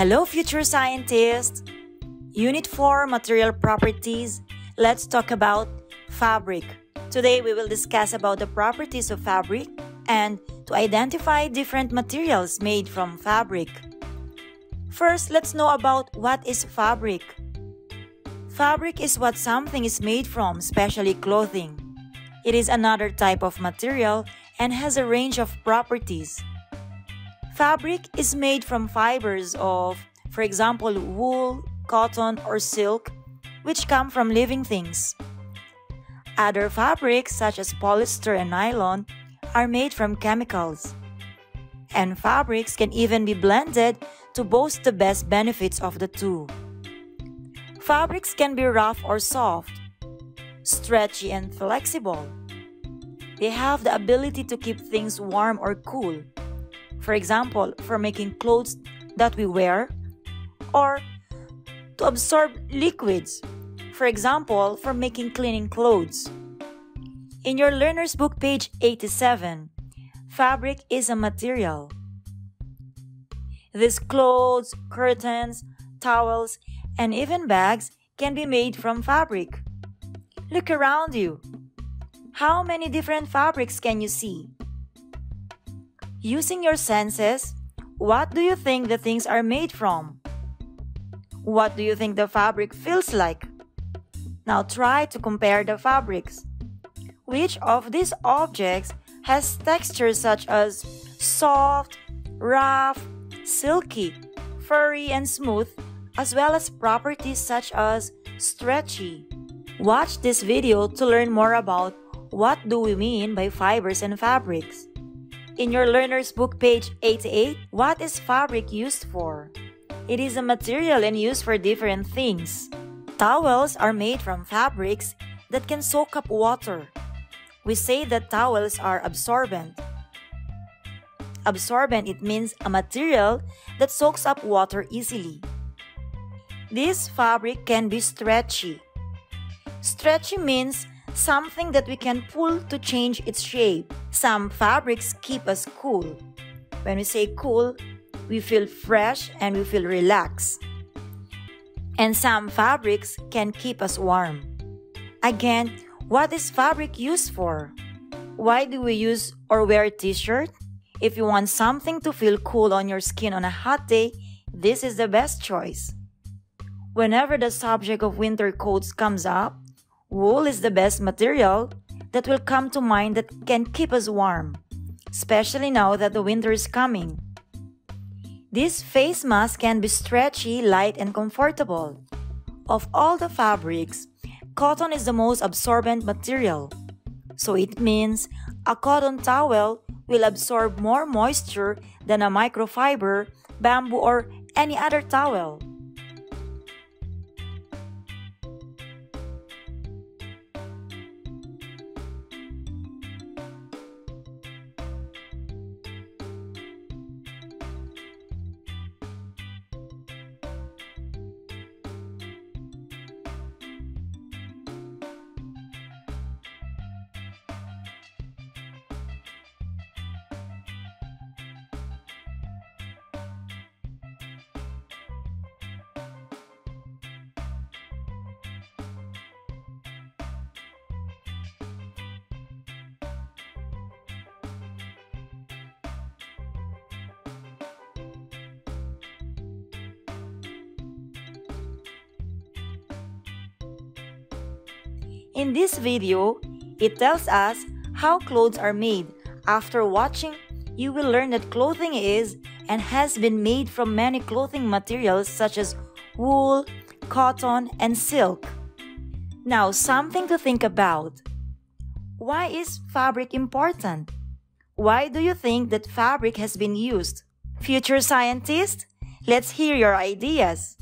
Hello, future scientists! Unit 4 Material Properties. Let's talk about fabric. Today we will discuss about the properties of fabric and to identify different materials made from fabric. First, let's know about what is fabric. Fabric is what something is made from, especially clothing. It is another type of material and has a range of properties. Fabric is made from fibers of, for example, wool, cotton, or silk, which come from living things. Other fabrics, such as polyester and nylon, are made from chemicals. And fabrics can even be blended to boast the best benefits of the two. Fabrics can be rough or soft, stretchy and flexible. They have the ability to keep things warm or cool for example, for making clothes that we wear, or to absorb liquids, for example, for making cleaning clothes. In your learner's book, page 87, fabric is a material. These clothes, curtains, towels, and even bags can be made from fabric. Look around you. How many different fabrics can you see? Using your senses, what do you think the things are made from? What do you think the fabric feels like? Now try to compare the fabrics. Which of these objects has textures such as soft, rough, silky, furry, and smooth, as well as properties such as stretchy? Watch this video to learn more about what do we mean by fibers and fabrics. In your learner's book, page 88, what is fabric used for? It is a material and used for different things. Towels are made from fabrics that can soak up water. We say that towels are absorbent. Absorbent, it means a material that soaks up water easily. This fabric can be stretchy. Stretchy means something that we can pull to change its shape. Some fabrics keep us cool. When we say cool, we feel fresh and we feel relaxed. And some fabrics can keep us warm. Again, what is fabric used for? Why do we use or wear a t-shirt? If you want something to feel cool on your skin on a hot day, this is the best choice. Whenever the subject of winter coats comes up, wool is the best material that will come to mind that can keep us warm, especially now that the winter is coming. This face mask can be stretchy, light, and comfortable. Of all the fabrics, cotton is the most absorbent material. So it means a cotton towel will absorb more moisture than a microfiber, bamboo, or any other towel. In this video, it tells us how clothes are made. After watching, you will learn that clothing is and has been made from many clothing materials such as wool, cotton, and silk. Now, something to think about. Why is fabric important? Why do you think that fabric has been used? Future scientists, let's hear your ideas.